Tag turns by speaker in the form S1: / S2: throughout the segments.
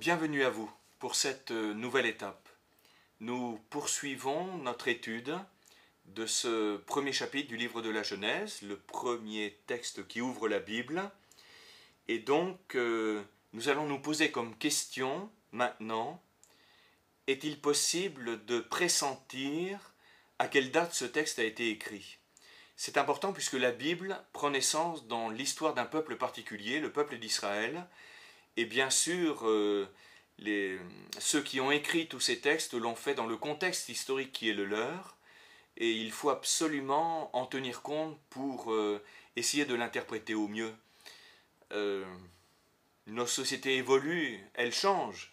S1: Bienvenue à vous pour cette euh, nouvelle étape. Nous poursuivons notre étude de ce premier chapitre du livre de la Genèse, le premier texte qui ouvre la Bible. Et donc, euh, nous allons nous poser comme question maintenant, est-il possible de pressentir à quelle date ce texte a été écrit? C'est important puisque la Bible prend naissance dans l'histoire d'un peuple particulier, le peuple d'Israël, et bien sûr, euh, ceux qui ont écrit tous ces textes l'ont fait dans le contexte historique qui est le leur, et il faut absolument en tenir compte pour euh, essayer de l'interpréter au mieux. Euh, nos sociétés évoluent, elles changent,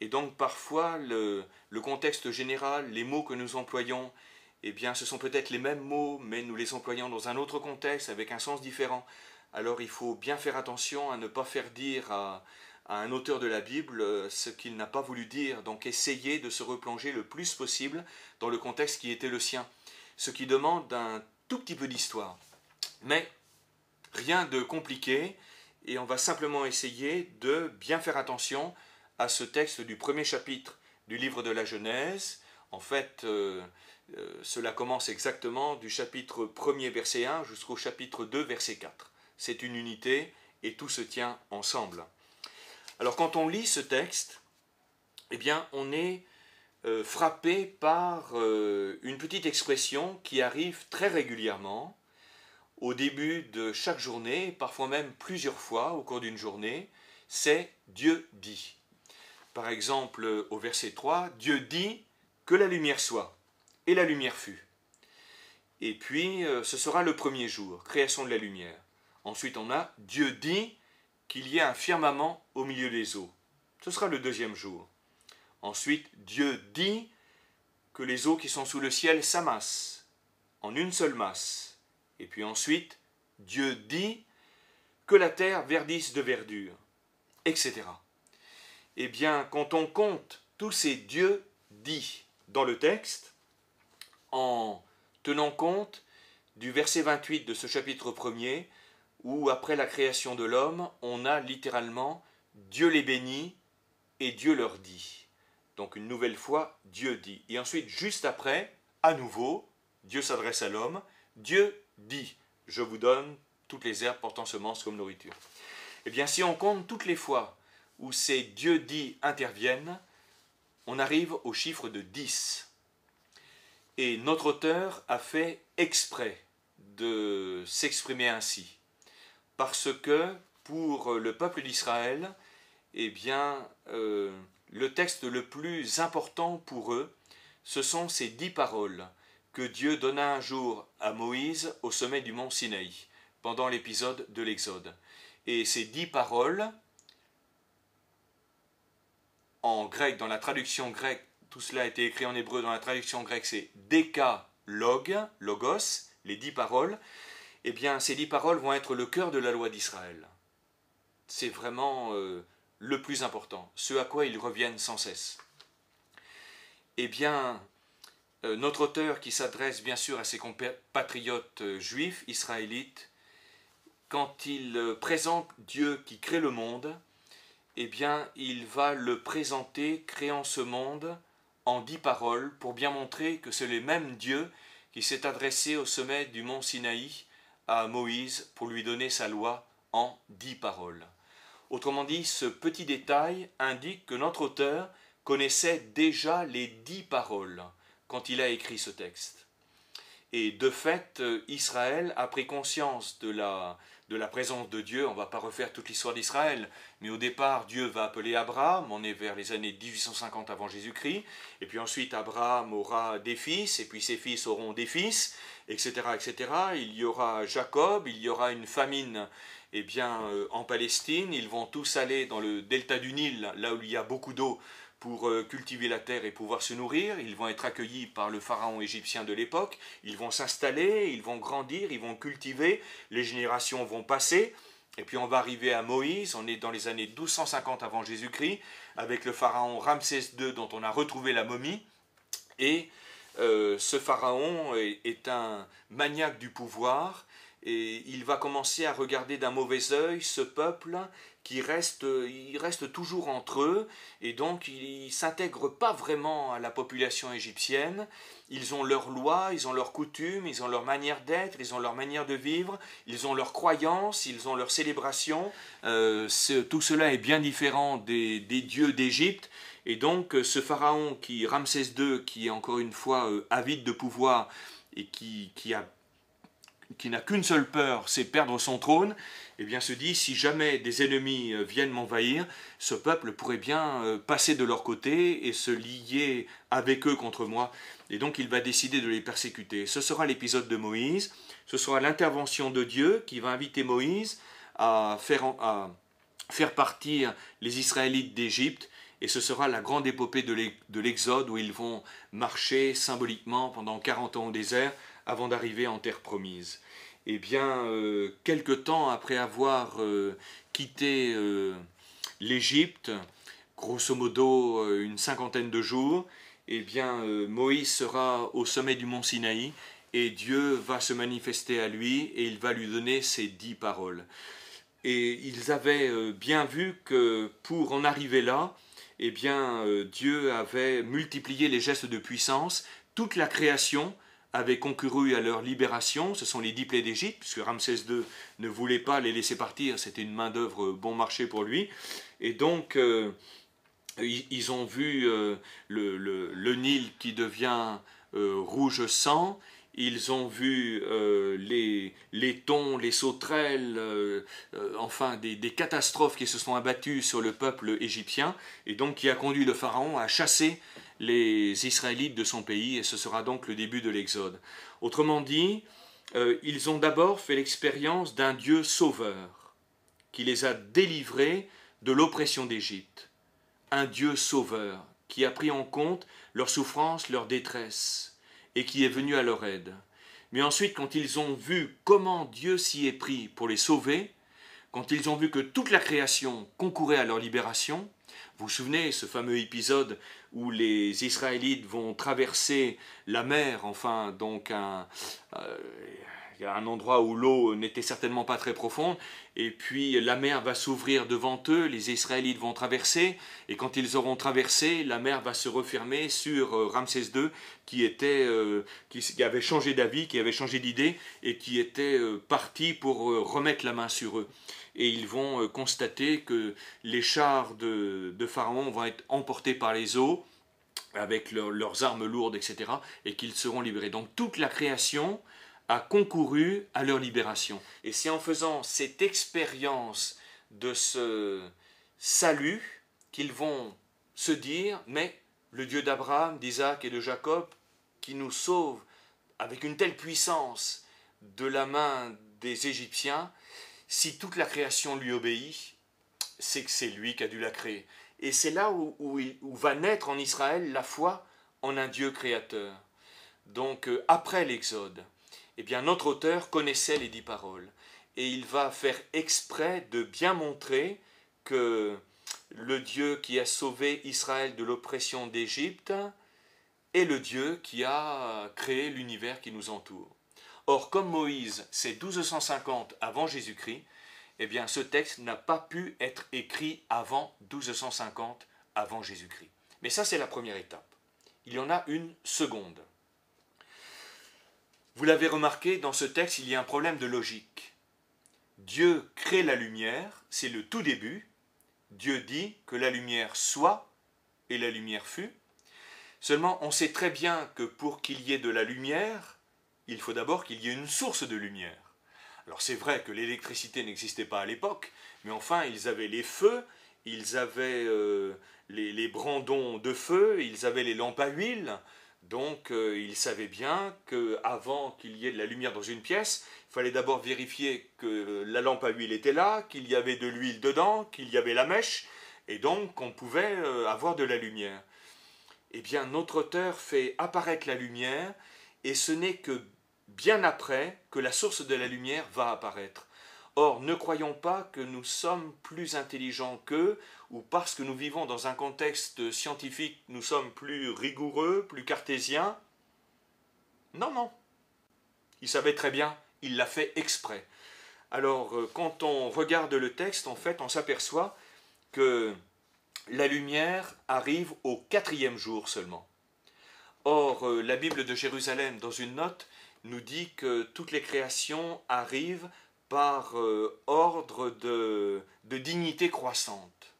S1: et donc parfois le, le, contexte général, les mots que nous employons, eh bien ce sont peut-être les mêmes mots, mais nous les employons dans un autre contexte, avec un sens différent. Alors il faut bien faire attention à ne pas faire dire à, un auteur de la Bible euh, ce qu'il n'a pas voulu dire, donc essayer de se replonger le plus possible dans le contexte qui était le sien, ce qui demande un tout petit peu d'histoire. Mais rien de compliqué, et on va simplement essayer de bien faire attention à ce texte du premier chapitre du livre de la Genèse. En fait, euh, euh, cela commence exactement du chapitre 1er verset 1 jusqu'au chapitre 2 verset 4. C'est une unité et tout se tient ensemble. Alors quand on lit ce texte, eh bien on est euh, frappé par euh, une petite expression qui arrive très régulièrement au début de chaque journée, parfois même plusieurs fois au cours d'une journée, c'est Dieu dit. Par exemple, au verset 3, Dieu dit que la lumière soit, et la lumière fut. Et puis, euh, ce sera le premier jour, création de la lumière. Ensuite, on a Dieu dit qu'il y ait un firmament au milieu des eaux. Ce sera le deuxième jour. Ensuite, Dieu dit que les eaux qui sont sous le ciel s'amassent en une seule masse. Et puis ensuite, Dieu dit que la terre verdisse de verdure, etc. Eh bien, quand on compte tous ces dieux dits dans le texte, en tenant compte du verset 28 de ce chapitre premier, où après la création de l'homme, on a littéralement Dieu les bénit et Dieu leur dit. Donc une nouvelle fois, Dieu dit. Et ensuite, juste après, à nouveau, Dieu s'adresse à l'homme, Dieu dit, je vous donne toutes les herbes portant semence comme nourriture. Eh bien, si on compte toutes les fois où ces Dieu dit interviennent, on arrive au chiffre de 10. Et notre auteur a fait exprès de s'exprimer ainsi parce que pour le peuple d'Israël, eh bien, euh, le texte le plus important pour eux, ce sont ces dix paroles que Dieu donna un jour à Moïse au sommet du mont Sinaï, pendant l'épisode de l'Exode. Et ces dix paroles, en grec, dans la traduction grecque, tout cela a été écrit en hébreu, dans la traduction grecque, c'est décalogue, logos, les dix paroles, eh bien, ces dix paroles vont être le cœur de la loi d'Israël. C'est vraiment euh, le plus important, ce à quoi ils reviennent sans cesse. Eh bien, euh, notre auteur qui s'adresse bien sûr à ses compatriotes euh, juifs, israélites, quand il présente Dieu qui crée le monde, eh bien, il va le présenter créant ce monde en dix paroles pour bien montrer que c'est le même Dieu qui s'est adressé au sommet du mont Sinaï à Moïse pour lui donner sa loi en dix paroles. Autrement dit, ce petit détail indique que notre auteur connaissait déjà les dix paroles quand il a écrit ce texte. Et de fait, Israël a pris conscience de la, de la présence de Dieu. On ne va pas refaire toute l'histoire d'Israël, mais au départ, Dieu va appeler Abraham, on est vers les années 1850 avant Jésus-Christ, et puis ensuite Abraham aura des fils, et puis ses fils auront des fils, etc., etc. Il y aura Jacob, il y aura une famine eh bien, euh, en Palestine, ils vont tous aller dans le delta du Nil, là où il y a beaucoup d'eau, pour euh, cultiver la terre et pouvoir se nourrir. Ils vont être accueillis par le pharaon égyptien de l'époque. Ils vont s'installer, ils vont grandir, ils vont cultiver. Les générations vont passer. Et puis on va arriver à Moïse, on est dans les années 1250 avant Jésus-Christ, avec le pharaon Ramsès II dont on a retrouvé la momie. Et euh, ce pharaon est, un maniaque du pouvoir et il va commencer à regarder d'un mauvais œil ce peuple qui reste, il reste toujours entre eux, et donc ils s'intègrent pas vraiment à la population égyptienne. Ils ont leurs lois, ils ont leurs coutumes, ils ont leur manière d'être, ils ont leur manière de vivre, ils ont leurs croyances, ils ont leurs célébrations. Euh, tout cela est bien différent des, dieux d'Égypte. Et donc ce pharaon qui, Ramsès II, qui est encore une fois euh, avide de pouvoir et qui a qui n'a qu'une seule peur, c'est perdre son trône, eh bien se dit, si jamais des ennemis euh, viennent m'envahir, ce peuple pourrait bien euh, passer de leur côté et se lier avec eux contre moi. Et donc il va décider de les persécuter. Ce sera l'épisode de Moïse, ce sera l'intervention de Dieu qui va inviter Moïse à faire, à faire partir les Israélites d'Égypte. Et ce sera la grande épopée de l'Exode où ils vont marcher symboliquement pendant 40 ans au désert avant d'arriver en terre promise. Eh bien, euh, quelque temps après avoir euh, quitté euh, l'Égypte, grosso modo une cinquantaine de jours, eh bien, Moïse sera au sommet du mont Sinaï et Dieu va se manifester à lui et il va lui donner ces dix paroles. Et ils avaient bien vu que pour en arriver là, eh bien, Dieu avait multiplié les gestes de puissance. Toute la création avaient concouru à leur libération, ce sont les dix plaies d'Égypte, puisque Ramsès II ne voulait pas les laisser partir, c'était une main-d'œuvre bon marché pour lui. Et donc, euh, ils, ont vu euh, le, Nil qui devient euh, rouge sang, ils ont vu les, les thons, les sauterelles, enfin des, des, catastrophes qui se sont abattues sur le peuple égyptien, et donc qui a conduit le pharaon à chasser les Israélites de son pays, et ce sera donc le début de l'Exode. Autrement dit, euh, ils ont d'abord fait l'expérience d'un Dieu sauveur, qui les a délivrés de l'oppression d'Égypte. Un Dieu sauveur, qui a pris en compte leur souffrance, leur détresse, et qui est venu à leur aide. Mais ensuite, quand ils ont vu comment Dieu s'y est pris pour les sauver, quand ils ont vu que toute la création concourait à leur libération, vous vous souvenez ce fameux épisode où les Israélites vont traverser la mer, enfin donc un, euh, un endroit où l'eau n'était certainement pas très profonde, et puis la mer va s'ouvrir devant eux, les Israélites vont traverser, et quand ils auront traversé, la mer va se refermer sur euh, Ramsès II, qui, était, euh, qui avait changé d'avis, qui avait changé d'idée, et qui était parti pour remettre la main sur eux et ils vont euh, constater que les chars de, Pharaon vont être emportés par les eaux avec leurs armes lourdes, etc., et qu'ils seront libérés. Donc toute la création a concouru à leur libération. Et c'est en faisant cette expérience de ce salut qu'ils vont se dire, mais le Dieu d'Abraham, d'Isaac et de Jacob, qui nous sauve avec une telle puissance de la main des Égyptiens, si toute la création lui obéit, c'est que c'est lui qui a dû la créer. Et c'est là où, va naître en Israël la foi en un Dieu créateur. Donc euh, après l'Exode, eh notre auteur connaissait les dix paroles et il va faire exprès de bien montrer que le Dieu qui a sauvé Israël de l'oppression d'Égypte est le Dieu qui a créé l'univers qui nous entoure. Or, comme Moïse, c'est 1250 avant Jésus-Christ, eh bien, ce texte n'a pas pu être écrit avant 1250 avant Jésus-Christ. Mais ça, c'est la première étape. Il y en a une seconde. Vous l'avez remarqué, dans ce texte, il y a un problème de logique. Dieu crée la lumière, c'est le tout début. Dieu dit que la lumière soit, et la lumière fut. Seulement, on sait très bien que pour qu'il y ait de la lumière, il faut d'abord qu'il y ait une source de lumière. Alors c'est vrai que l'électricité n'existait pas à l'époque, mais enfin ils avaient les feux, ils avaient euh, les, brandons de feu, ils avaient les lampes à huile, donc euh, ils savaient bien qu'avant qu'il y ait de la lumière dans une pièce, il fallait d'abord vérifier que la lampe à huile était là, qu'il y avait de l'huile dedans, qu'il y avait la mèche, et donc qu'on pouvait euh, avoir de la lumière. Eh bien notre auteur fait apparaître la lumière, et ce n'est que bien après que la source de la lumière va apparaître. Or, ne croyons pas que nous sommes plus intelligents qu'eux, ou parce que nous vivons dans un contexte scientifique, nous sommes plus rigoureux, plus cartésiens. Non, non. Ils savaient très bien, il l'a fait exprès. Alors, euh, quand on regarde le texte, en fait, on s'aperçoit que la lumière arrive au quatrième jour seulement. Or, euh, la Bible de Jérusalem, dans une note, nous dit que toutes les créations arrivent par euh, ordre de, dignité croissante.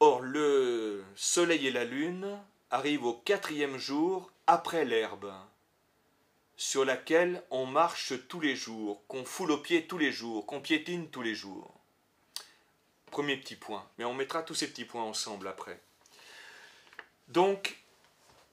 S1: Or, le soleil et la lune arrivent au quatrième jour après l'herbe, sur laquelle on marche tous les jours, qu'on foule aux pieds tous les jours, qu'on piétine tous les jours. Premier petit point, mais on mettra tous ces petits points ensemble après. Donc,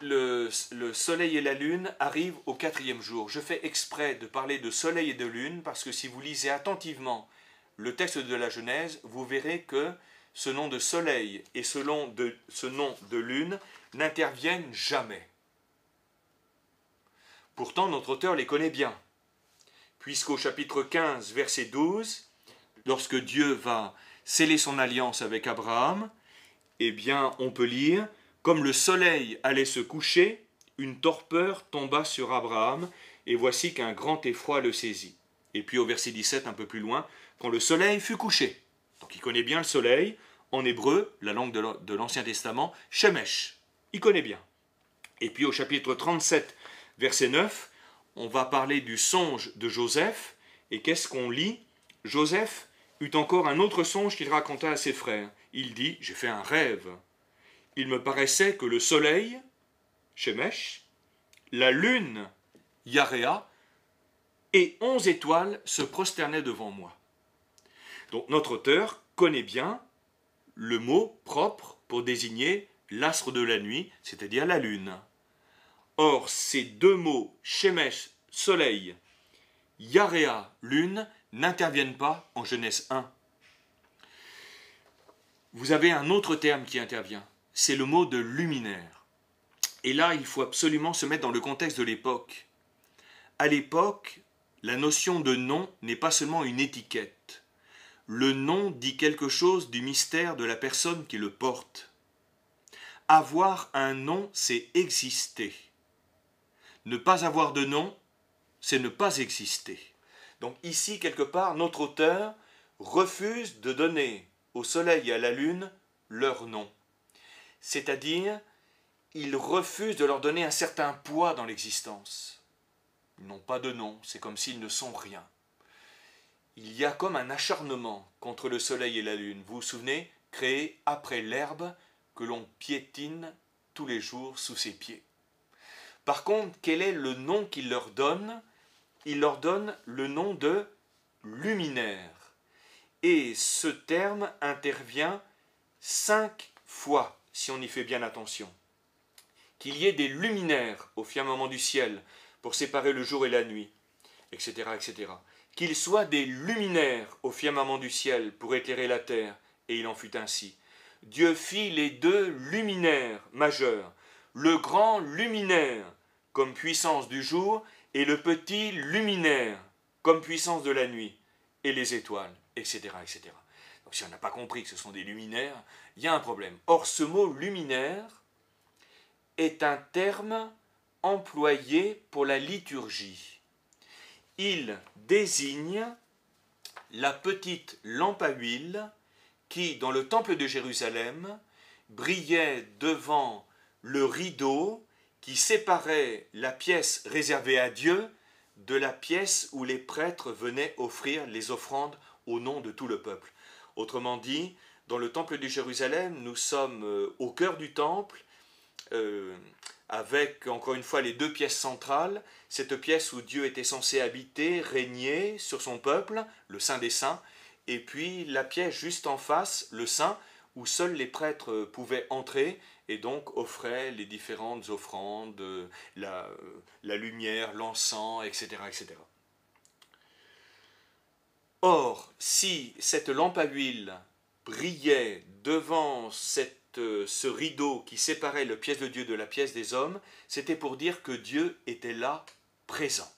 S1: le, soleil et la lune arrivent au quatrième jour. Je fais exprès de parler de soleil et de lune parce que si vous lisez attentivement le texte de la Genèse, vous verrez que ce nom de soleil et ce nom de, ce nom de lune n'interviennent jamais. Pourtant, notre auteur les connaît bien, puisqu'au chapitre 15, verset 12, lorsque Dieu va sceller son alliance avec Abraham, eh bien, on peut lire Comme le soleil allait se coucher, une torpeur tomba sur Abraham, et voici qu'un grand effroi le saisit. Et puis au verset 17, un peu plus loin, Quand le soleil fut couché. Donc il connaît bien le soleil, en hébreu, la langue de l'Ancien Testament, Shemesh. Il connaît bien. Et puis au chapitre 37, verset 9, on va parler du songe de Joseph. Et qu'est-ce qu'on lit? Joseph eut encore un autre songe qu'il raconta à ses frères. Il dit J'ai fait un rêve. Il me paraissait que le soleil, Shemesh, la lune, Yarea, et onze étoiles se prosternaient devant moi. Donc notre auteur connaît bien le mot propre pour désigner l'astre de la nuit, c'est-à-dire la lune. Or, ces deux mots, Shemesh, soleil, Yarea, lune, n'interviennent pas en Genèse 1. Vous avez un autre terme qui intervient, c'est le mot de luminaire. Et là, il faut absolument se mettre dans le contexte de l'époque. À l'époque, la notion de nom n'est pas seulement une étiquette. Le nom dit quelque chose du mystère de la personne qui le porte. Avoir un nom, c'est exister. Ne pas avoir de nom, c'est ne pas exister. Donc ici, quelque part, notre auteur refuse de donner au Soleil et à la Lune leur nom. C'est-à-dire, il refuse de leur donner un certain poids dans l'existence. Ils n'ont pas de nom, c'est comme s'ils ne sont rien. Il y a comme un acharnement contre le Soleil et la Lune. Vous vous souvenez, créé après l'herbe que l'on piétine tous les jours sous ses pieds. Par contre, quel est le nom qu'il leur donne? Il leur donne le nom de luminaire. Et ce terme intervient cinq fois, si on y fait bien attention. Qu'il y ait des luminaires au firmament du ciel pour séparer le jour et la nuit, etc. etc. Qu'il soit des luminaires au firmament du ciel pour éclairer la terre, et il en fut ainsi. Dieu fit les deux luminaires majeurs, le grand luminaire comme puissance du jour et le petit luminaire comme puissance de la nuit, et les étoiles, etc. etc. Si on n'a pas compris que ce sont des luminaires, il y a un problème. Or, ce mot luminaire est un terme employé pour la liturgie. Il désigne la petite lampe à huile qui, dans le temple de Jérusalem, brillait devant le rideau qui séparait la pièce réservée à Dieu de la pièce où les prêtres venaient offrir les offrandes au nom de tout le peuple. Autrement dit, dans le temple de Jérusalem, nous sommes euh, au cœur du temple, euh, avec encore une fois les deux pièces centrales, cette pièce où Dieu était censé habiter, régner sur son peuple, le Saint des Saints, et puis la pièce juste en face, le Saint, où seuls les prêtres pouvaient entrer et donc offrait les différentes offrandes, la, lumière, l'encens, etc. Or, si cette lampe à huile brillait devant cette, ce rideau qui séparait le pièce de Dieu de la pièce des hommes, c'était pour dire que Dieu était là, présent.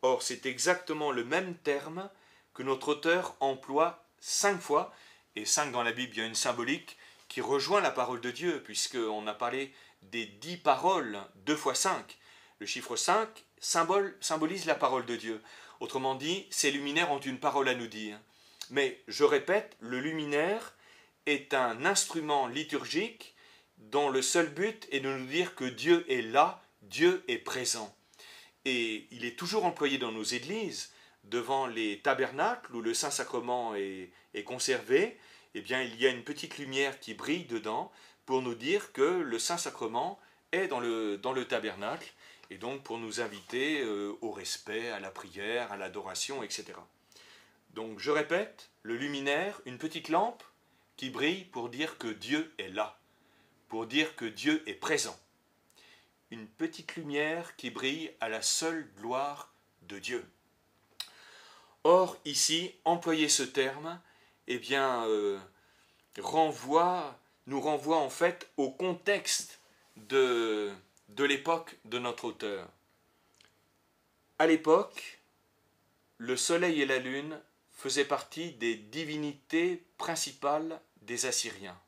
S1: Or, c'est exactement le même terme que notre auteur emploie cinq fois, et cinq dans la Bible, il y a une symbolique, qui rejoint la parole de Dieu, puisqu'on a parlé des dix paroles, deux fois cinq. Le chiffre 5, symbole, symbolise la parole de Dieu. Autrement dit, ces luminaires ont une parole à nous dire. Mais je répète, le luminaire est un instrument liturgique dont le seul but est de nous dire que Dieu est là, Dieu est présent. Et il est toujours employé dans nos églises, devant les tabernacles où le Saint-Sacrement est, conservé, eh bien il y a une petite lumière qui brille dedans pour nous dire que le Saint-Sacrement est dans le tabernacle, et donc pour nous inviter euh, au respect, à la prière, à l'adoration, etc. Donc je répète, le luminaire, une petite lampe qui brille pour dire que Dieu est là, pour dire que Dieu est présent. Une petite lumière qui brille à la seule gloire de Dieu. Or, ici, employer ce terme, eh bien, euh, renvoie, nous renvoie en fait au contexte de, de l'époque de notre auteur. À l'époque, le soleil et la lune faisaient partie des divinités principales des Assyriens.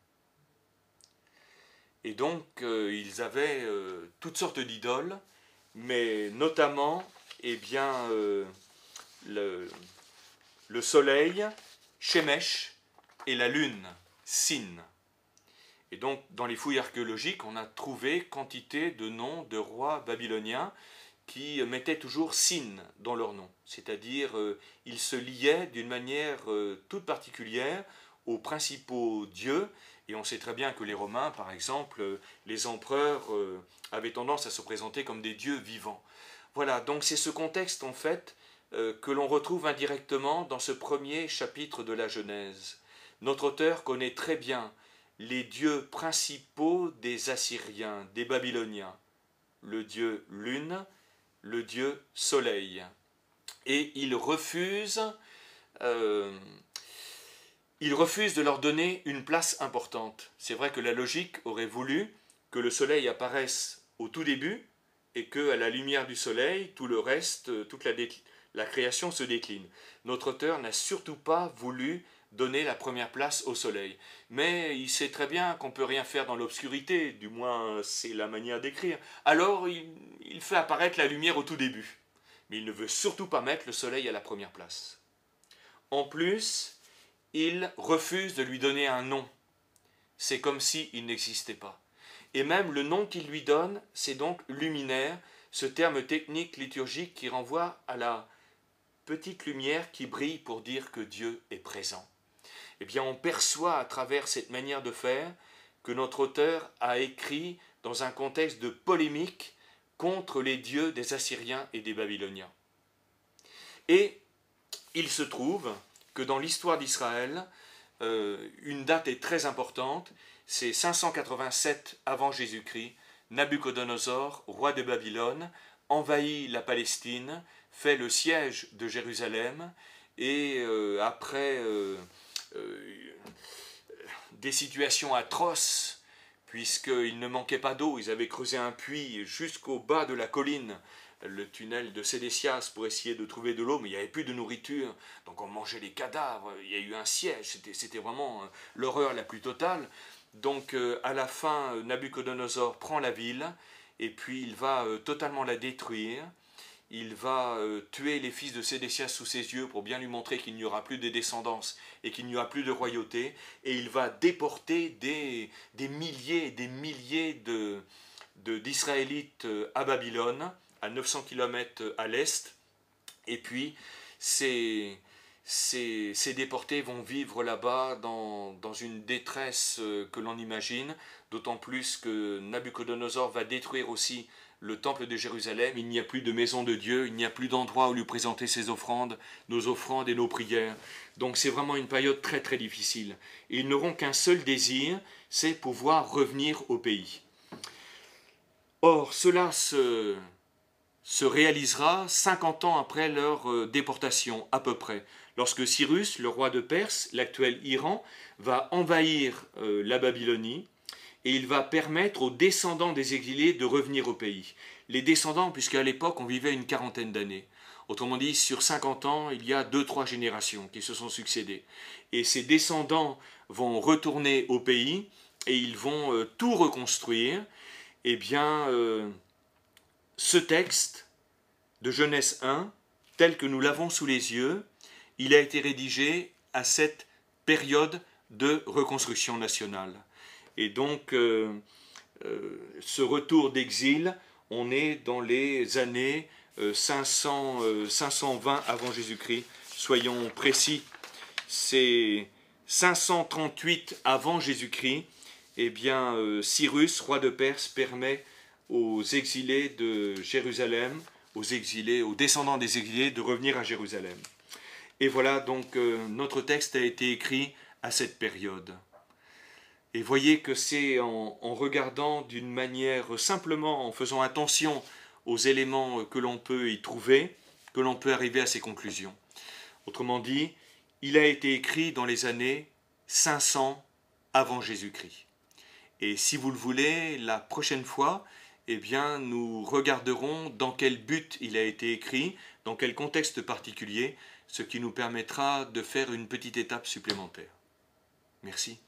S1: Et donc, euh, ils avaient euh, toutes sortes d'idoles, mais notamment, eh bien, euh, le, le, soleil, Shemesh, et la lune, Sin. Et donc, dans les fouilles archéologiques, on a trouvé quantité de noms de rois babyloniens qui mettaient toujours Sin dans leur nom. C'est-à-dire, euh, ils se liaient d'une manière euh, toute particulière aux principaux dieux. Et on sait très bien que les Romains, par exemple, euh, les empereurs avaient tendance à se présenter comme des dieux vivants. Voilà, donc c'est ce contexte, en fait, que l'on retrouve indirectement dans ce premier chapitre de la Genèse. Notre auteur connaît très bien les dieux principaux des Assyriens, des Babyloniens, le dieu lune, le dieu soleil. Et euh, il refuse de leur donner une place importante. C'est vrai que la logique aurait voulu que le soleil apparaisse au tout début et que à la lumière du soleil, tout le reste, toute la création se décline. Notre auteur n'a surtout pas voulu donner la première place au soleil. Mais il sait très bien qu'on ne peut rien faire dans l'obscurité, du moins c'est la manière d'écrire. Alors il, fait apparaître la lumière au tout début. Mais il ne veut surtout pas mettre le soleil à la première place. En plus, il refuse de lui donner un nom. C'est comme s'il il n'existait pas. Et même le nom qu'il lui donne, c'est donc luminaire, ce terme technique liturgique qui renvoie à la petite lumière qui brille pour dire que Dieu est présent eh on perçoit à travers cette manière de faire que notre auteur a écrit dans un contexte de polémique contre les dieux des Assyriens et des Babyloniens. Et il se trouve que dans l'histoire d'Israël, euh, une date est très importante, c'est 587 avant Jésus-Christ, Nabuchodonosor, roi de Babylone, envahit la Palestine, fait le siège de Jérusalem, et euh, après euh, des situations atroces, puisqu'il ne manquait pas d'eau. Ils avaient creusé un puits jusqu'au bas de la colline, le tunnel de Sédécias, pour essayer de trouver de l'eau, mais il n'y avait plus de nourriture. Donc on mangeait les cadavres. Il y a eu un siège. C'était vraiment euh, l'horreur la plus totale. Donc euh, à la fin, Nabucodonosor prend la ville et puis il va totalement la détruire il va euh, tuer les fils de Sédécias sous ses yeux pour bien lui montrer qu'il n'y aura plus de descendance et qu'il n'y aura plus de royauté, et il va déporter des, milliers et des milliers d'Israélites euh, à Babylone, à 900 km à l'est, et puis ces, déportés vont vivre là-bas dans, une détresse euh, que l'on imagine, d'autant plus que Nabucodonosor va détruire aussi le temple de Jérusalem, il n'y a plus de maison de Dieu, il n'y a plus d'endroit où lui présenter ses offrandes, nos offrandes et nos prières. Donc c'est vraiment une période très très difficile. ils n'auront qu'un seul désir, c'est pouvoir revenir au pays. Or, cela se, se réalisera 50 ans après leur euh, déportation, à peu près, lorsque Cyrus, le roi de Perse, l'actuel Iran, va envahir euh, la Babylonie, et il va permettre aux descendants des exilés de revenir au pays. Les descendants, puisqu'à l'époque on vivait une quarantaine d'années. Autrement dit, sur 50 ans, il y a deux, trois générations qui se sont succédées. Et ces descendants vont retourner au pays et ils vont euh, tout reconstruire. Eh bien, euh, ce texte de Genèse 1, tel que nous l'avons sous les yeux, il a été rédigé à cette période de reconstruction nationale. Et donc, euh, euh, ce retour d'exil, on est dans les années 500, euh, 520 avant Jésus-Christ. Soyons précis, c'est 538 avant Jésus-Christ. Eh bien, Cyrus, roi de Perse, permet aux exilés de Jérusalem, aux exilés, aux descendants des exilés, de revenir à Jérusalem. Et voilà, donc notre texte a été écrit à cette période. Et voyez que c'est en, regardant d'une manière simplement, en faisant attention aux éléments que l'on peut y trouver, que l'on peut arriver à ces conclusions. Autrement dit, il a été écrit dans les années 500 avant Jésus-Christ. Et si vous le voulez, la prochaine fois, eh bien, nous regarderons dans quel but il a été écrit, dans quel contexte particulier, ce qui nous permettra de faire une petite étape supplémentaire. Merci.